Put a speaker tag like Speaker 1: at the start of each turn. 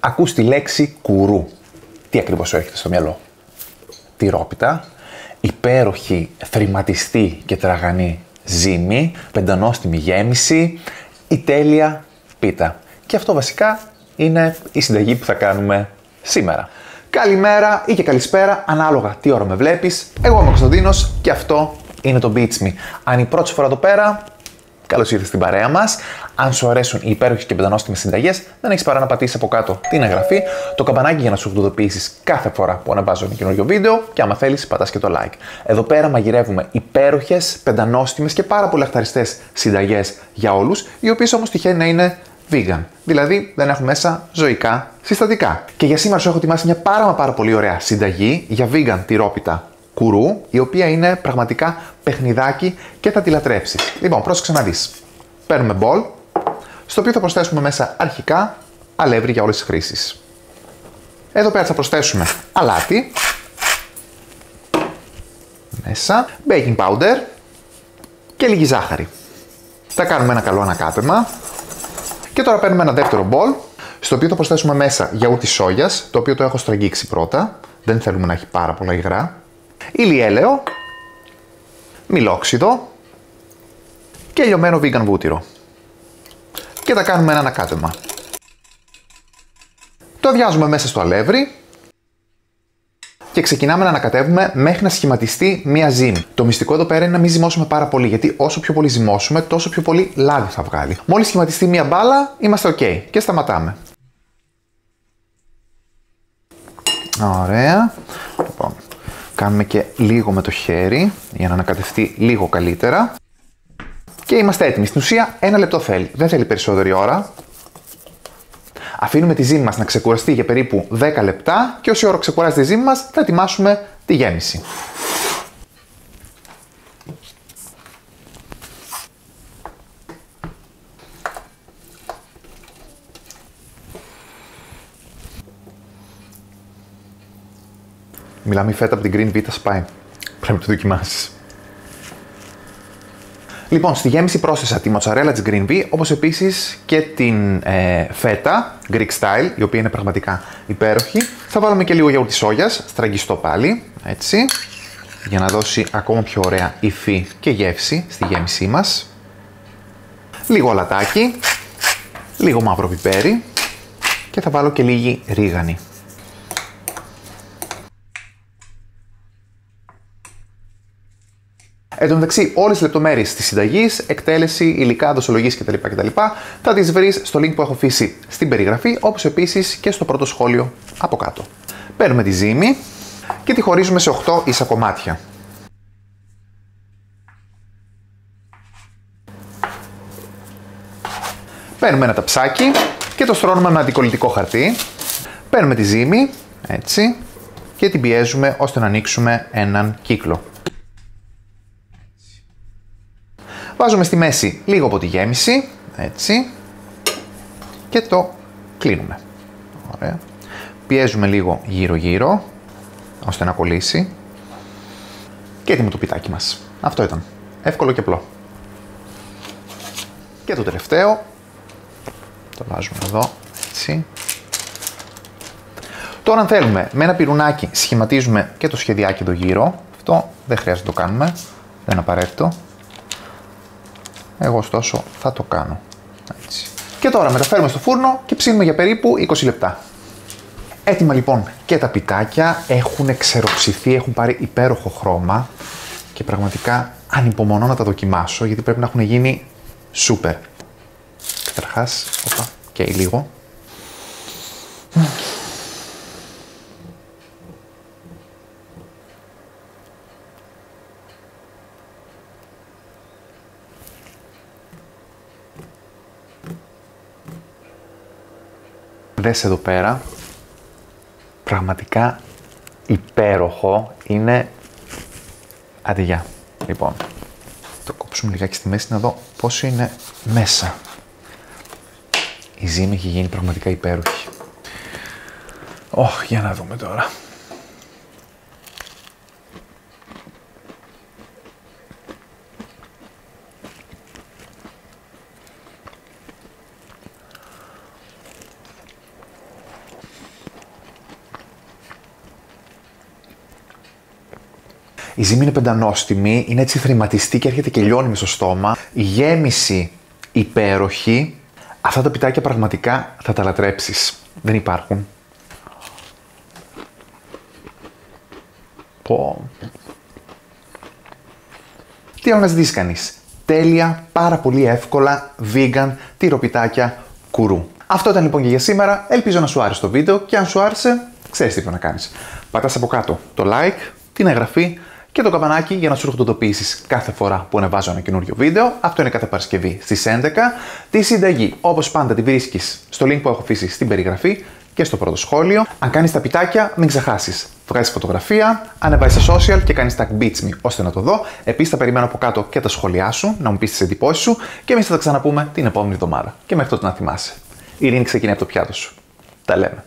Speaker 1: Ακούς τη λέξη κουρού. Τι ακριβώς σου έρχεται στο μυαλό; Τυρόπιτα, υπέροχη, θρηματιστή και τραγανή ζύμη, πεντανόστιμη γέμιση, η τέλεια πίτα. Και αυτό βασικά είναι η συνταγή που θα κάνουμε σήμερα. Καλημέρα ή και καλησπέρα, ανάλογα τι ώρα με βλέπεις. Εγώ είμαι ο Κωνσταντίνος και αυτό είναι το Beats Me. Αν η πρώτη φορά εδώ πέρα, καλώς ήρθες στην παρέα μας. Αν σου αρέσουν οι υπέροχες και πεντανόστιμες συνταγές, δεν έχεις παρά να πατήσεις από κάτω την εγγραφή, το καμπανάκι για να σου ειδοποιήσει κάθε φορά που αναβάζω ένα καινούριο βίντεο και άμα θέλεις, πατάς και το like. Εδώ πέρα μαγειρεύουμε υπέροχες, πεντανόστιμες και πάρα πολύ αχταριστές συνταγές για όλους, οι οποίες όμως τυχαίνει να είναι vegan. Δηλαδή δεν έχουν μέσα ζωικά συστατικά. Και για σήμερα σου έχω ετοιμάσει μια πάρα, μα πάρα πολύ ωραία συνταγή για vegan τυρόπιτα κουρού, η οποία είναι πραγματικά παιχνιδάκι και θα τη λατρέψεις. Λοιπόν, πρόσεξε να δεις. Παίρνουμε μπολ, στο οποίο θα προσθέσουμε μέσα αρχικά αλεύρι για όλες τις χρήσεις. Εδώ πέρα θα προσθέσουμε αλάτι, μέσα, baking powder και λίγη ζάχαρη. Θα κάνουμε ένα καλό ανακάτεμα και τώρα παίρνουμε ένα δεύτερο μπολ, στο οποίο θα προσθέσουμε μέσα γιαούρτι σόγιας, το οποίο το έχω στραγγίξει πρώτα, δεν θέλουμε να έχει πάρα πολλά υγρά, ηλιέλαιο, μιλόξιδο και λιωμένο vegan βούτυρο. Και θα κάνουμε ένα ανακάτεμα. Το αδειάζουμε μέσα στο αλεύρι και ξεκινάμε να ανακατεύουμε μέχρι να σχηματιστεί μία ζύμη. Το μυστικό εδώ πέρα είναι να μην ζυμώσουμε πάρα πολύ, γιατί όσο πιο πολύ ζυμώσουμε, τόσο πιο πολύ λάδι θα βγάλει. Μόλις σχηματιστεί μία μπάλα, είμαστε ok και σταματάμε. Ωραία. Λοιπόν, κάνουμε και λίγο με το χέρι για να ανακατευτεί λίγο καλύτερα. Και είμαστε έτοιμοι. Στην ουσία ένα λεπτό θέλει. Δεν θέλει περισσότερη ώρα. Αφήνουμε τη ζύμη μας να ξεκουραστεί για περίπου 10 λεπτά και όση ώρα ξεκουράζει τη ζύμη μας θα ετοιμάσουμε τη γέμιση. Μιλάμε η φέτα από την Green Vita Spine. Πρέπει να το δοκιμάσεις. Λοιπόν, στη γέμιση πρόσθεσα τη μοτσαρέλα της Green V, όπως επίσης και την ε, φέτα, Greek style, η οποία είναι πραγματικά υπέροχη. Θα βάλουμε και λίγο γιαούρτι σόγιας, στραγγιστό πάλι, έτσι, για να δώσει ακόμα πιο ωραία υφή και γεύση στη γέμισή μας. Λίγο αλατάκι, λίγο μαύρο πιπέρι και θα βάλω και λίγη ρίγανη. Εν τω μεταξύ, όλες τις λεπτομέρειες της συνταγής, εκτέλεση, υλικά, δοσολογή κτλ. κτλ. θα τις βρεις στο link που έχω αφήσει στην περιγραφή, όπως επίσης και στο πρώτο σχόλιο από κάτω. Παίρνουμε τη ζύμη και τη χωρίζουμε σε 8 ίσα κομμάτια. Παίρνουμε ένα ταψάκι και το στρώνουμε με αντικολλητικό χαρτί. Παίρνουμε τη ζύμη, έτσι, και την πιέζουμε ώστε να ανοίξουμε έναν κύκλο. Βάζουμε στη μέση λίγο από τη γέμιση, έτσι, και το κλείνουμε. Ωραία. Πιέζουμε λίγο γύρω-γύρω, ώστε να κολλήσει. Και έτοιμο το πιτάκι μας. Αυτό ήταν. Εύκολο και απλό. Και το τελευταίο, το βάζουμε εδώ, έτσι. Τώρα αν θέλουμε με ένα πυρουνάκι σχηματίζουμε και το σχεδιάκι εδώ γύρω. Αυτό δεν χρειάζεται να το κάνουμε, δεν είναι απαραίτητο. Εγώ ωστόσο θα το κάνω. Έτσι. Και τώρα μεταφέρουμε στο φούρνο και ψήνουμε για περίπου 20 λεπτά. Έτοιμα λοιπόν και τα πιτάκια έχουν ξεροψηθεί, έχουν πάρει υπέροχο χρώμα και πραγματικά ανυπομονώ να τα δοκιμάσω γιατί πρέπει να έχουν γίνει σούπερ. Καταρχάς, όπα, και λίγο. Δες εδώ πέρα, πραγματικά υπέροχο, είναι αντιγιά. Λοιπόν, το κόψουμε λιγάκι στη μέση να δω πόσο είναι μέσα. Η ζύμη έχει γίνει πραγματικά υπέροχη. Ωχ, για να δούμε τώρα. Η ζύμη είναι πεντανόστιμη, είναι έτσι θρηματιστή και έρχεται και λιώνει με στο στόμα. Η γέμιση υπέροχη. Αυτά τα πιτάκια πραγματικά θα τα λατρέψεις. Δεν υπάρχουν. Πω. Τι άλλο να ζητήσει κανείς; Τέλεια, πάρα πολύ εύκολα, vegan, τυροπιτάκια κουρού. Αυτό ήταν λοιπόν και για σήμερα. Ελπίζω να σου άρεσε το βίντεο και αν σου άρεσε, ξέρεις τι πρέπει να κάνεις. Πατάς από κάτω το like, την εγγραφή και το καμπανάκι για να σου έρχονται κάθε φορά που ανεβάζω ένα καινούριο βίντεο. Αυτό είναι κάθε Παρασκευή στις 11. Τη συνταγή, όπως πάντα, τη βρίσκεις στο link που έχω αφήσει στην περιγραφή και στο πρώτο σχόλιο. Αν κάνεις τα πιτάκια, μην ξεχάσεις. Βγάζεις φωτογραφία, ανεβάζεις στα social και κάνεις tag beats me ώστε να το δω. Επίσης θα περιμένω από κάτω και τα σχόλιά σου, να μου πεις τις εντυπώσεις σου και εμείς θα τα ξαναπούμε την επόμενη εβδομάδα. Και μέχρι τότε να θυμάσαι. Η ειρήνη ξεκινάει από το πιάτο σου. Τα λέμε.